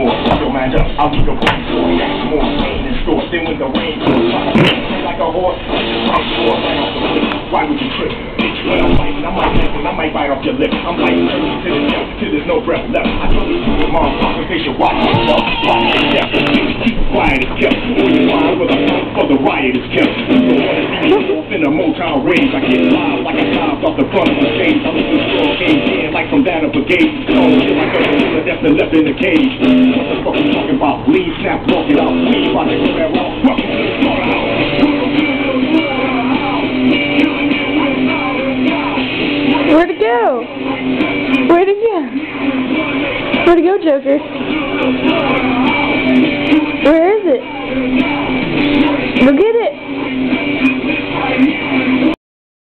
more. Yo, man, up. I'll be the one to react more. Pain in store. Then when the rain comes, like a horse, I'm sure off the cliff. Why would you trip? Bitch, when I'm fighting, I might and I might bite off your lip. I'm biting early the death till there's no breath left. I told you your mom, confrontation, watch yourself. Watch yourself. Keep quiet as kept. Or you mind with a for the riot is kept. You don't in a Motown rage. I get live like I dived off the front of the stage. I'm looking for a game, like from that of a gate. So shit like a killer that's been left in the cage. What the fuck you talking about? Lean, snap, walk it out. We about to go the slaughterhouse. Where'd it go? Where'd it go? Where'd it go, Joker?